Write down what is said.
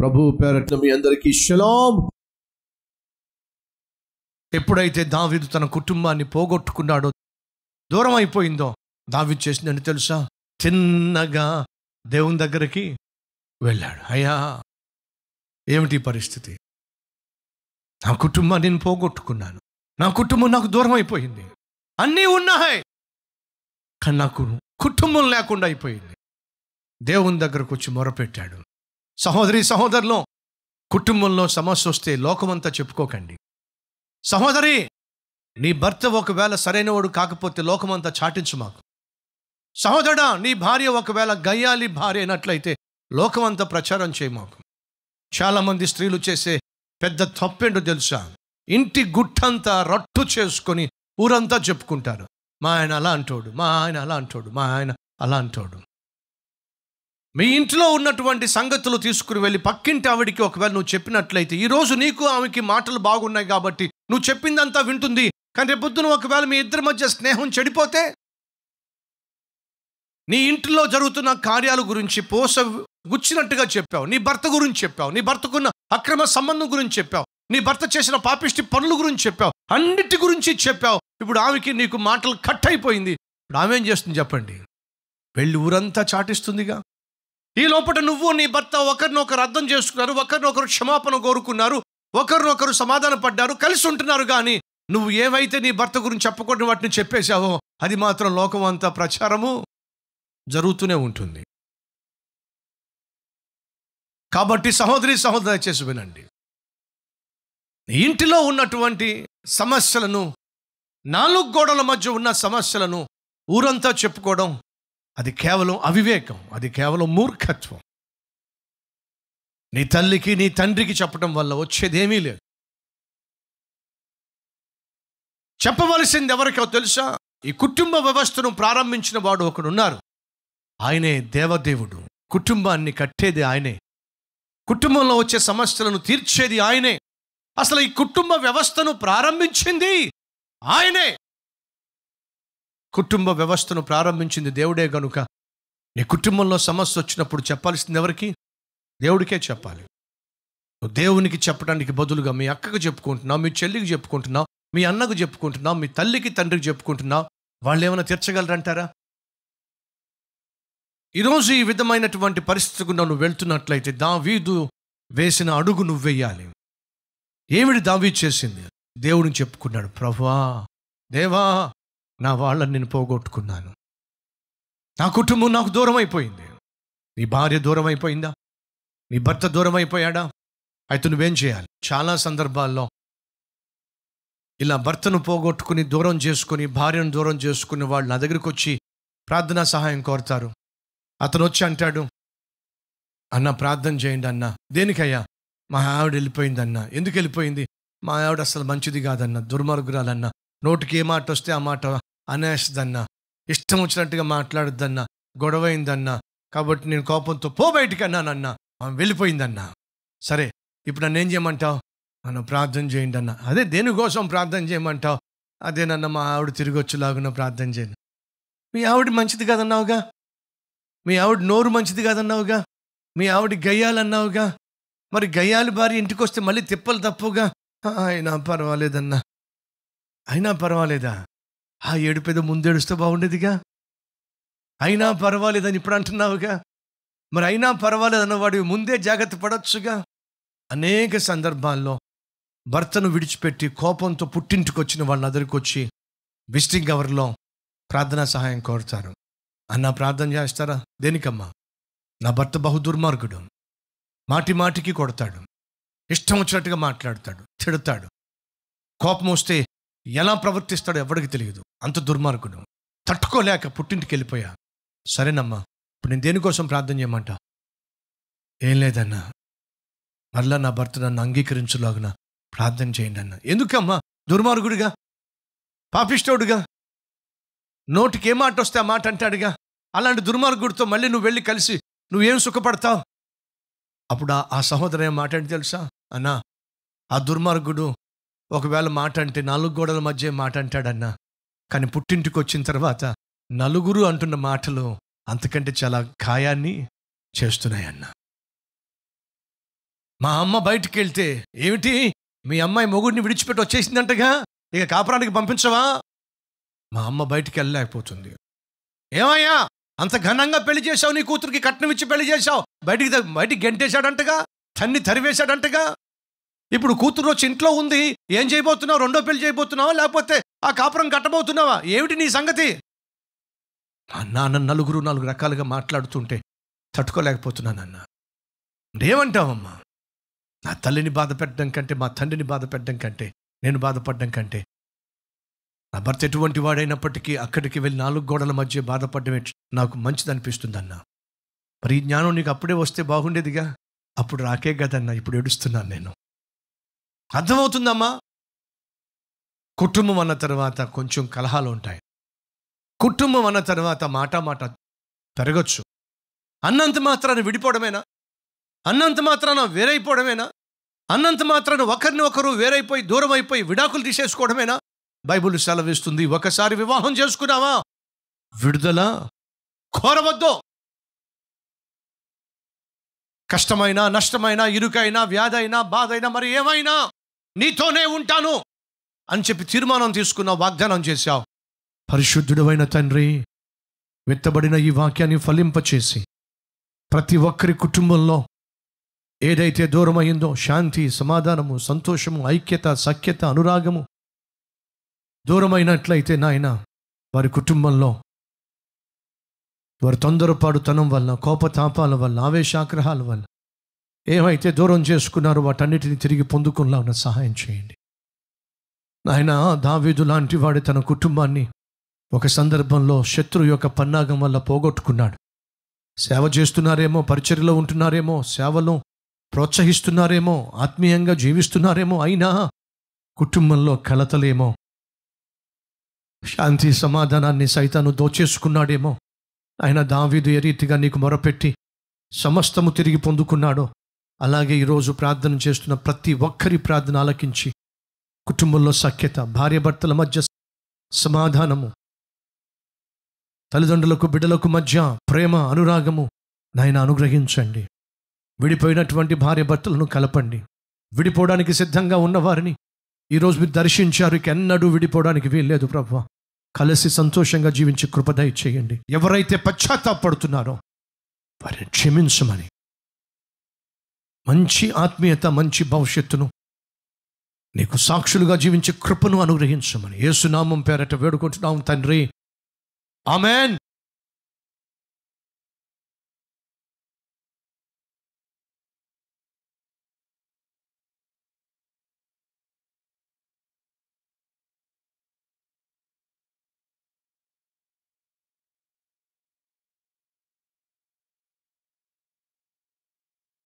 ప్రభు పేరట్న మీ అందరికీ షలాం ఎప్పుడైతే దావిదు తన కుటుంబాన్ని పోగొట్టుకున్నాడో దూరం అయిపోయిందో దావిదు చేసిందని తెలుసా? చిన్నగా దేవుని దగ్గరికి వెళ్ళాడు. అయ్యా ఏమిటి పరిస్థితి? నా కుటుంబాన్ని నేను పోగొట్టుకున్నాను. నా కుటుంబం నాకు దూరం అయిపోయింది అన్నీ ఉన్నాయి. కానీ నాకు కుటుంబం లేకుండా అయిపోయింది. దేవుని దగ్గరకు వచ్చి మొరపెట్టాడు. సహోదరి సహోదరులు కుటుంబంలో సమస్య వస్తే లోకమంతా చెప్పుకోకండి. సహోదరి నీ భర్త ఒకవేళ సరైనవాడు కాకపోతే లోకమంతా చాటించు మాకు. సహోదరా నీ భార్య ఒకవేళ గయ్యాలి భార్య అయినట్లయితే లోకమంతా ప్రచారం చేయమాకు చాలామంది స్త్రీలు చేసే పెద్ద తప్పేంటో తెలుసా? ఇంటి గుట్టంతా రట్టు చేసుకొని ఊరంతా చెప్పుకుంటారు. మా ఆయన అలా అంటోడు మా ఆయన అలా అంటోడు మా ఆయన అలా అంటోడు. మీ ఇంట్లో ఉన్నటువంటి సంగతులు తీసుకుని వెళ్ళి పక్కింటి ఆవిడికి ఒకవేళ నువ్వు చెప్పినట్లయితే ఈరోజు నీకు ఆమెకి మాటలు బాగున్నాయి కాబట్టి నువ్వు చెప్పిందంతా వింటుంది. కానీ రేపొద్దున పొద్దున ఒకవేళ మీ ఇద్దరి మధ్య స్నేహం చెడిపోతే నీ ఇంట్లో జరుగుతున్న కార్యాల గురించి పోస గుచ్చినట్టుగా చెప్పావు. నీ భర్త గురించి చెప్పావు. నీ భర్తకున్న అక్రమ సంబంధం గురించి చెప్పావు. నీ భర్త చేసిన పాపిష్టి పనుల గురించి చెప్పావు. అన్నిటి గురించి చెప్పావు. ఇప్పుడు ఆమెకి నీకు మాటలు కట్ అయిపోయింది. ఇప్పుడు ఆమె ఏం చేస్తుంది చెప్పండి? వెళ్ళి ఊరంతా చాటిస్తుందిగా. ఈ లోపల నువ్వు నీ భర్త ఒకరినొకరు అర్థం చేసుకున్నారు ఒకరినొకరు క్షమాపణ కోరుకున్నారు ఒకరినొకరు సమాధాన పడ్డారు కలిసి ఉంటున్నారు కానీ నువ్వు ఏవైతే నీ భర్త గురించి చెప్పకూడని వాటిని చెప్పేశావో అది మాత్రం లోకం అంతా ప్రచారము జరుగుతూనే ఉంటుంది. కాబట్టి సహోదరి సహోదరి చేసి వినండి. ఇంటిలో ఉన్నటువంటి సమస్యలను నాలుగు గోడల మధ్య ఉన్న సమస్యలను ఊరంతా చెప్పుకోవడం అది కేవలం అవివేకం అది కేవలం మూర్ఖత్వం. నీ తల్లికి నీ తండ్రికి చెప్పడం వల్ల వచ్చేదేమీ లేదు. చెప్పవలసింది ఎవరికో తెలుసా? ఈ కుటుంబ వ్యవస్థను ప్రారంభించిన వాడు ఒకడున్నారు. ఆయనే దేవదేవుడు. కుటుంబాన్ని కట్టేది ఆయనే. కుటుంబంలో వచ్చే సమస్యలను తీర్చేది ఆయనే. అసలు ఈ కుటుంబ వ్యవస్థను ప్రారంభించింది ఆయనే. కుటుంబ వ్యవస్థను ప్రారంభించింది దేవుడే గనుక. నీ కుటుంబంలో సమస్య వచ్చినప్పుడు చెప్పాల్సింది ఎవరికి? దేవుడికే చెప్పాలి. దేవునికి చెప్పడానికి బదులుగా మీ అక్కకు చెప్పుకుంటున్నావు మీ చెల్లికి చెప్పుకుంటున్నావు మీ అన్నకు చెప్పుకుంటున్నావు మీ తల్లికి తండ్రికి చెప్పుకుంటున్నావు. వాళ్ళు ఏమైనా తీర్చగలరంటారా? ఈరోజు ఈ విధమైనటువంటి పరిస్థితికి నన్ను నువ్వు వెళ్తున్నట్లయితే దావీదు వేసిన అడుగు నువ్వెయ్యాలి ఏమిటి దావీ చేసింది? దేవుడిని చెప్పుకున్నాడు ప్రభా దేవా నా వాళ్ళని నేను పోగొట్టుకున్నాను. నా కుటుంబం నాకు దూరం అయిపోయింది నీ భార్య దూరం అయిపోయిందా నీ భర్త దూరం అయిపోయాడా అయితే నువ్వేం చేయాలి? చాలా సందర్భాల్లో ఇలా భర్తను పోగొట్టుకుని దూరం చేసుకుని భార్యను దూరం చేసుకుని వాళ్ళు నా దగ్గరికి వచ్చి ప్రార్థనా సహాయం కోరుతారు. అతను వచ్చి అంటాడు అన్న ప్రార్థన చేయండి అన్న. దేనికయ్యా? మా ఆవిడ వెళ్ళిపోయింది అన్న ఎందుకు వెళ్ళిపోయింది? మా ఆవిడ అసలు మంచిది కాదన్న దుర్మార్గురాలన్న. నోటికి ఏ మాట వస్తే ఆ మాట అనేస్తుందన్న ఇష్టం వచ్చినట్టుగా మాట్లాడద్దన్నా గొడవైందన్నా కాబట్టి నేను కోపంతో పో బయటికి అన్నానన్నా ఆమె వెళ్ళిపోయిందన్నా. సరే ఇప్పుడు నన్ను ఏం చేయమంటావు? మనం ప్రార్థన చేయండి అన్న. అదే దేనికోసం ప్రార్థన చేయమంటావు? అదేనన్న మా ఆవిడ తిరిగి వచ్చేలాగున ప్రార్థన చేయండి. మీ ఆవిడ మంచిది కాదన్నావుగా? మీ ఆవిడ నోరు మంచిది కాదన్నావుగా? మీ ఆవిడ గయ్యాలన్నావుగా? మరి గయ్యాలి భార్య ఇంటికి వస్తే మళ్ళీ తిప్పలు తప్పుగా? అయినా పర్వాలేదన్నా. అయినా పర్వాలేదా? ఆ ఏడుపేదో ముందేడుస్తే బాగుండేదిగా? అయినా పర్వాలేదని ఇప్పుడు అంటున్నావుగా? మరి అయినా పర్వాలేదన్న వాడి ముందే జాగ్రత్త పడొచ్చుగా? అనేక సందర్భాల్లో భర్తను విడిచిపెట్టి కోపంతో పుట్టింటికి వచ్చిన వాళ్ళ విజిటింగ్ అవర్లో ప్రార్థనా సహాయం కోరుతారు. అన్న ప్రార్థన చేస్తారా? దేనికమ్మా? నా భర్త బహు దుర్మార్గుడు. మాటి మాటికి కొడతాడు. ఇష్టం వచ్చినట్టుగా మాట్లాడతాడు తిడతాడు. కోపం వస్తే ఎలా ప్రవర్తిస్తాడో ఎవరికి తెలియదు. అంత దుర్మార్గుడు. తట్టుకోలేక పుట్టింటికి వెళ్ళిపోయా. సరేనమ్మా ఇప్పుడు నేను దేనికోసం ప్రార్థన చేయమంటా? ఏం లేదన్నా. మరలా నా భర్త నన్ను అంగీకరించులాగున ప్రార్థన చేయండి అన్న. ఎందుకమ్మా? దుర్మార్గుడిగా? పాపిష్టోడుగా? నోటికి ఏ మాట వస్తే ఆ మాట అంటాడుగా? అలాంటి దుర్మార్గుడితో మళ్ళీ నువ్వు వెళ్ళి కలిసి నువ్వేం సుఖపడతావు? అప్పుడు ఆ- సహోదరు ఏం మాట తెలుసా? అన్నా ఆ దుర్మార్గుడు ఒకవేళ మాట అంటే నాలుగు గోడల మధ్య మాట అంటాడన్నా కానీ పుట్టింటికి వచ్చిన తర్వాత నలుగురు అంటున్న మాటలు అంతకంటే చాలా గాయాన్ని చేస్తున్నాయన్నా. మా అమ్మ బయటికి వెళ్తే ఏమిటి? మీ అమ్మాయి మొగుడిని విడిచిపెట్టి వచ్చేసిందంటగా? ఇక కాపురానికి పంపించవా? మా అమ్మ బయటికి వెళ్ళలేకపోతుంది ఏమయ్యా? అంత ఘనంగా పెళ్ళి చేశావు నీ కూతురికి కట్నం ఇచ్చి పెళ్ళి చేశావు. బయటికి బయటికి గెంటేశాడంటగా? తన్ని తరివేశాడంటగా? ఇప్పుడు కూతురు వచ్చి ఇంట్లో ఉంది ఏం చేయబోతున్నావు? రెండో పెళ్ళి చేయబోతున్నావా? లేకపోతే ఆ కాపురం కట్టబోతున్నావా? ఏమిటి నీ సంగతి? నాన్న నలుగురు నాలుగు రకాలుగా మాట్లాడుతుంటే తట్టుకోలేకపోతున్నానన్న ఏమంటావమ్మా నా తల్లిని బాధ పెట్టడం కంటే మా తండ్రిని బాధ పెట్టడం కంటే నేను బాధపడడం కంటే నా భర్త ఎటువంటి వాడైనప్పటికీ అక్కడికి వెళ్ళి నాలుగు గోడల మధ్య బాధపడమే నాకు మంచిది అన్న. మరి ఈ జ్ఞానం నీకు అప్పుడే వస్తే బాగుండేదిగా? అప్పుడు రాకే కదన్న ఇప్పుడు ఏడుస్తున్నాను నేను. అర్థమవుతుందమ్మా? కుటుంబం అన్న తర్వాత కొంచెం కలహాలు ఉంటాయి. కుటుంబం అన్న తర్వాత మాట మాట పెరగచ్చు. అన్నంత మాత్రాన విడిపోవడమేనా? అన్నంత మాత్రాన వేరైపోవడమేనా? అన్నంత మాత్రాన ఒకరిని ఒకరు వేరైపోయి దూరం అయిపోయి విడాకులు తీసేసుకోవడమేనా? బైబుల్ సెలవిస్తుంది ఒకసారి వివాహం చేసుకున్నావా? విడుదల కోరవద్దు! కష్టమైనా నష్టమైనా ఇరుకైనా వ్యాధైనా బాధైనా మరి ఏమైనా? నీతోనే ఉంటాను అని చెప్పి తీర్మానం తీసుకున్నావు వాగ్దానం చేశావు. పరిశుద్ధుడైన తండ్రి విత్తబడిన ఈ వాక్యాన్ని ఫలింపచేసి ప్రతి ఒక్కరి కుటుంబంలో ఏదైతే దూరమైందో శాంతి సమాధానము సంతోషము ఐక్యత సఖ్యత అనురాగము దూరమైనట్లయితే నాయన వారి కుటుంబంలో వారి తొందరపాటుతనం వల్ల కోపతాపాల వల్ల ఆవేశాగ్రహాల వల్ల ఏమైతే దూరం చేసుకున్నారో వాటన్నిటిని తిరిగి పొందుకునేలాగా సహాయం చేయండి. నాయన దావీదు లాంటి వాడి తన కుటుంబాన్ని ఒక సందర్భంలో శత్రు యొక్క పన్నాగం వల్ల పోగొట్టుకున్నాడు. సేవ చేస్తున్నారేమో పరిచర్లో ఉంటున్నారేమో సేవలో ప్రోత్సహిస్తున్నారేమో ఆత్మీయంగా జీవిస్తున్నారేమో అయినా కుటుంబంలో కలతలేమో శాంతి సమాధానాన్ని సైతాను దోచేసుకున్నాడేమో. ఆయన దావీదు ఏ రీతిగా నీకు మొరపెట్టి సమస్తము తిరిగి పొందుకున్నాడో అలాగే ఈరోజు ప్రార్థన చేస్తున్న ప్రతి ఒక్కరి ప్రార్థన ఆలకించి కుటుంబంలో సఖ్యత భార్యభర్తల మధ్య సమాధానము తల్లిదండ్రులకు బిడ్డలకు మధ్య ప్రేమ అనురాగము నాయన అనుగ్రహించండి. విడిపోయినటువంటి భార్యభర్తలను కలపండి. విడిపోవడానికి సిద్ధంగా ఉన్నవారిని ఈరోజు మీరు దర్శించారు ఎన్నడూ విడిపోవడానికి వీల్లేదు ప్రభు. కలిసి సంతోషంగా జీవించి కృపదయ చేయండి. ఎవరైతే పశ్చాత్తాపడుతున్నారో వారిని క్షమించమని మంచి ఆత్మీయత మంచి భవిష్యత్తును నీకు సాక్షులుగా జీవించే కృపను అనుగ్రహించమని ఏసునామం పేరట వేడుకుంటున్నాం తండ్రి. ఆమెన్.